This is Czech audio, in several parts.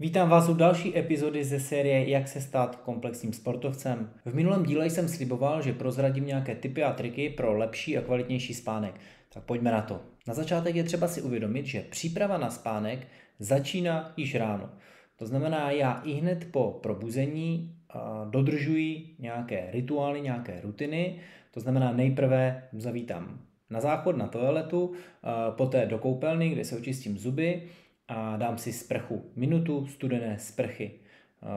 Vítám vás u další epizody ze série Jak se stát komplexním sportovcem. V minulém díle jsem sliboval, že prozradím nějaké tipy a triky pro lepší a kvalitnější spánek. Tak pojďme na to. Na začátek je třeba si uvědomit, že příprava na spánek začíná již ráno. To znamená, já i hned po probuzení dodržuji nějaké rituály, nějaké rutiny. To znamená, nejprve zavítám na záchod, na toaletu, poté do koupelny, kde se očistím zuby, a dám si sprchu, minutu studené sprchy.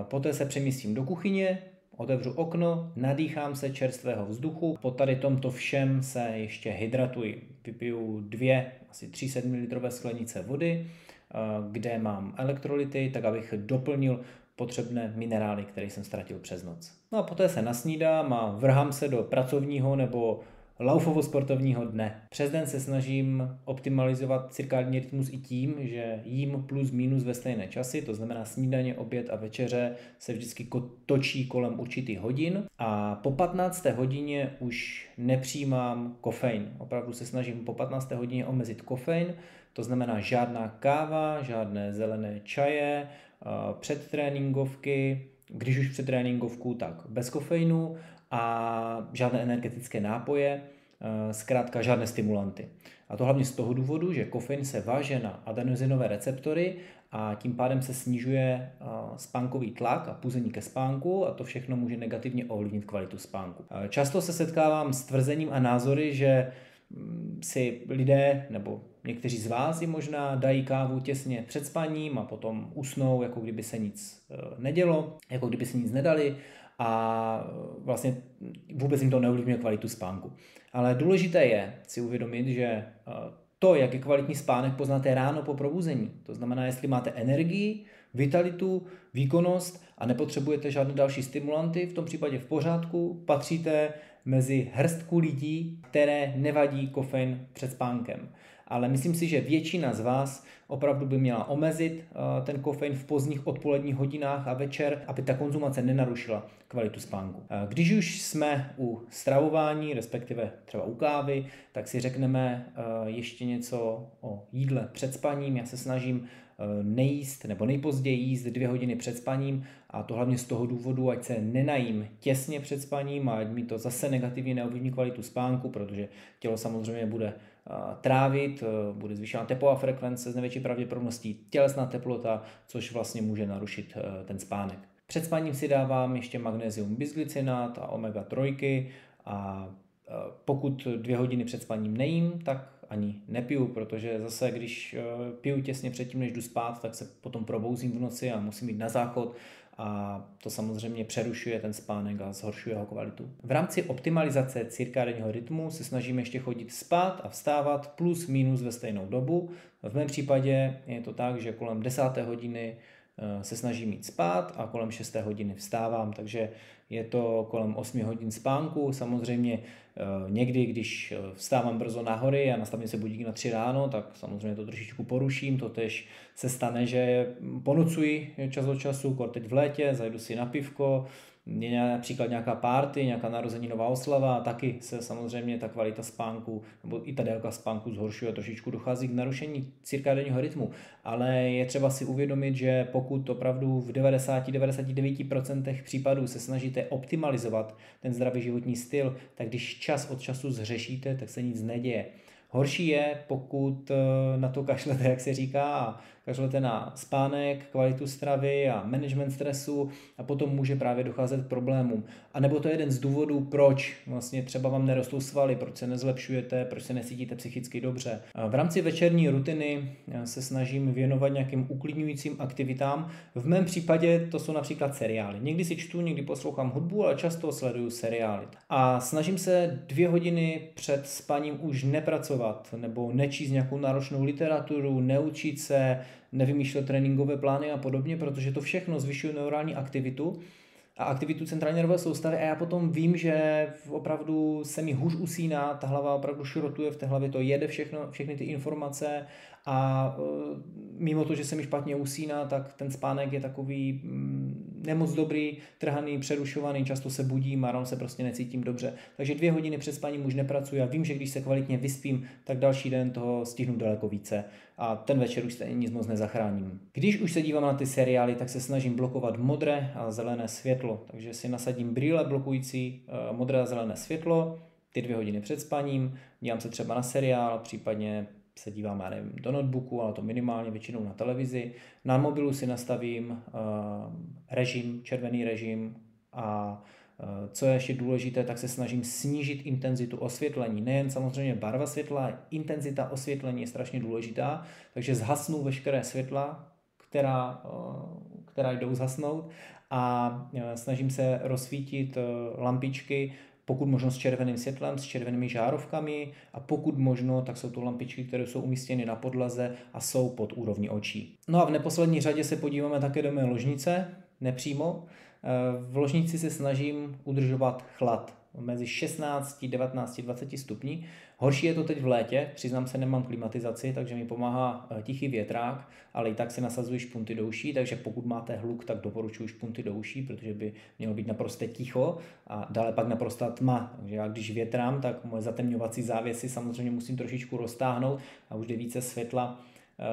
Poté se přemístím do kuchyně, otevřu okno, nadýchám se čerstvého vzduchu, po tady tomto všem se ještě hydratuji. Vypiju dvě, asi 300 ml sklenice vody, kde mám elektrolyty, tak abych doplnil potřebné minerály, které jsem ztratil přes noc. No a poté se nasnídám a vrhám se do pracovního nebo laufovo-sportovního dne. Přes den se snažím optimalizovat cirkádní rytmus i tím, že jím plus minus ve stejné časy, to znamená snídaně, oběd a večeře se vždycky točí kolem určitých hodin a po 15. hodině už nepřijímám kofein. Opravdu se snažím po 15. hodině omezit kofein, to znamená žádná káva, žádné zelené čaje, předtréninkovky, když už před tréninkovku, tak bez kofeinu a žádné energetické nápoje, eh, zkrátka žádné stimulanty. A to hlavně z toho důvodu, že kofein se váže na adenozinové receptory a tím pádem se snižuje eh, spánkový tlak a puzení ke spánku a to všechno může negativně ovlivnit kvalitu spánku. Eh, často se setkávám s tvrzením a názory, že mm, si lidé nebo někteří z vás ji možná dají kávu těsně před spaním a potom usnou, jako kdyby se nic nedělo, jako kdyby se nic nedali a vlastně vůbec jim to neovlivňuje kvalitu spánku. Ale důležité je si uvědomit, že eh, to, jak je kvalitní spánek, poznáte ráno po probuzení. To znamená, jestli máte energii, vitalitu, výkonnost a nepotřebujete žádné další stimulanty, v tom případě v pořádku patříte mezi hrstku lidí, které nevadí kofein před spánkem ale myslím si, že většina z vás opravdu by měla omezit eh, ten kofein v pozdních odpoledních hodinách a večer, aby ta konzumace nenarušila kvalitu spánku. Eh, když už jsme u stravování, respektive třeba u kávy, tak si řekneme eh, ještě něco o jídle před spaním. Já se snažím nejíst nebo nejpozději jíst dvě hodiny před spaním a to hlavně z toho důvodu, ať se nenajím těsně před spaním a ať mi to zase negativně neovlivní kvalitu spánku, protože tělo samozřejmě bude trávit, bude zvýšená tepová frekvence z největší pravděpodobností tělesná teplota, což vlastně může narušit ten spánek. Před spaním si dávám ještě magnézium bisglycinát a omega 3 a pokud dvě hodiny před spaním nejím, tak ani nepiju, protože zase, když piju těsně předtím, než jdu spát, tak se potom probouzím v noci a musím jít na záchod a to samozřejmě přerušuje ten spánek a zhoršuje jeho kvalitu. V rámci optimalizace cirkádního rytmu se snažíme ještě chodit spát a vstávat plus minus ve stejnou dobu. V mém případě je to tak, že kolem 10. hodiny eh, se snažím mít spát a kolem 6. hodiny vstávám, takže je to kolem 8 hodin spánku. Samozřejmě eh, někdy, když eh, vstávám brzo nahory a nastavím se budík na 3 ráno, tak samozřejmě to trošičku poruším. To tež se stane, že ponocuji čas od času, teď v létě, zajdu si na pivko, je například nějaká party, nějaká narozeninová oslava, taky se samozřejmě ta kvalita spánku nebo i ta délka spánku zhoršuje, trošičku dochází k narušení cirkádního rytmu. Ale je třeba si uvědomit, že pokud opravdu v 90-99% případů se snažíte optimalizovat ten zdravý životní styl, tak když čas od času zřešíte, tak se nic neděje. Horší je, pokud eh, na to kašlete, jak se říká, kašlete na spánek, kvalitu stravy a management stresu a potom může právě docházet k problémům. A nebo to je jeden z důvodů, proč vlastně třeba vám nerostou svaly, proč se nezlepšujete, proč se nesítíte psychicky dobře. V rámci večerní rutiny eh, se snažím věnovat nějakým uklidňujícím aktivitám. V mém případě to jsou například seriály. Někdy si čtu, někdy poslouchám hudbu, ale často sleduju seriály. A snažím se dvě hodiny před spaním už nepracovat nebo nečíst nějakou náročnou literaturu, neučit se, nevymýšlet tréninkové plány a podobně, protože to všechno zvyšuje neurální aktivitu a aktivitu centrální nervové soustavy. A já potom vím, že opravdu se mi hůř usíná, ta hlava opravdu šrotuje, v té hlavě to jede všechno, všechny ty informace a e, mimo to, že se mi špatně usíná, tak ten spánek je takový mm, nemoc dobrý, trhaný, přerušovaný, často se budím a ráno se prostě necítím dobře. Takže dvě hodiny před spaním už nepracuji a vím, že když se kvalitně vyspím, tak další den toho stihnu daleko více a ten večer už stejně nic moc nezachráním. Když už se dívám na ty seriály, tak se snažím blokovat modré a zelené světlo, takže si nasadím brýle blokující uh, modré a zelené světlo, ty dvě hodiny před spaním, dívám se třeba na seriál, případně se dívám, já nevím, do notebooku, ale to minimálně většinou na televizi. Na mobilu si nastavím uh, režim, červený režim a uh, co je ještě důležité, tak se snažím snížit intenzitu osvětlení. Nejen samozřejmě barva světla, intenzita osvětlení je strašně důležitá, takže zhasnu veškeré světla, která, uh, která jdou zhasnout a snažím se rozsvítit lampičky pokud možno s červeným světlem, s červenými žárovkami a pokud možno, tak jsou to lampičky, které jsou umístěny na podlaze a jsou pod úrovní očí. No a v neposlední řadě se podíváme také do mé ložnice, nepřímo. Eh, v ložnici se snažím udržovat chlad mezi 16, 19, 20 stupní. Horší je to teď v létě, přiznám se, nemám klimatizaci, takže mi pomáhá eh, tichý větrák, ale i tak si nasazuji špunty do uší, takže pokud máte hluk, tak doporučuji špunty do uší, protože by mělo být naprosto ticho a dále pak naprosto tma. Takže já když větrám, tak moje zatemňovací závěsy samozřejmě musím trošičku roztáhnout a už jde více světla eh,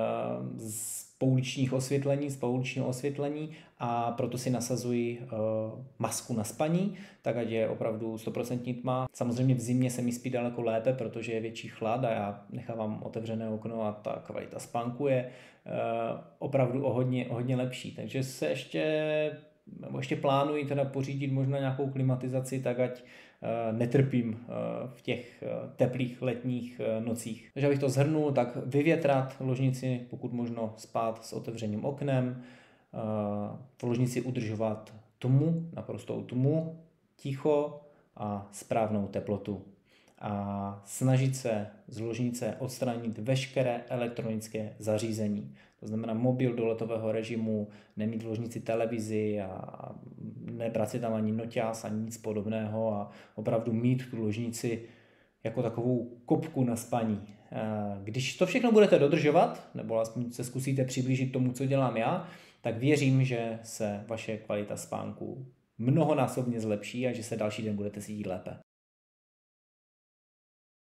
z pouličních osvětlení, z pouličního osvětlení a proto si nasazuji uh, masku na spaní, tak ať je opravdu 100% tma. Samozřejmě v zimě se mi spí daleko lépe, protože je větší chlad a já nechávám otevřené okno a ta kvalita spánku je uh, opravdu o hodně, o hodně lepší. Takže se ještě, nebo ještě plánuji teda pořídit možná nějakou klimatizaci, tak ať Eh, netrpím eh, v těch eh, teplých letních nocích. Takže abych to zhrnul, tak vyvětrat ložnici, pokud možno spát s otevřeným oknem, v ložnici udržovat tmu, naprostou tmu, ticho a správnou teplotu a snažit se z ložnice odstranit veškeré elektronické zařízení. To znamená mobil do letového režimu, nemít v ložnici televizi a nebrat si tam ani noťás, ani nic podobného a opravdu mít tu ložnici jako takovou kopku na spaní. Když to všechno budete dodržovat, nebo aspoň se zkusíte přiblížit tomu, co dělám já, tak věřím, že se vaše kvalita spánku mnohonásobně zlepší a že se další den budete cítit lépe.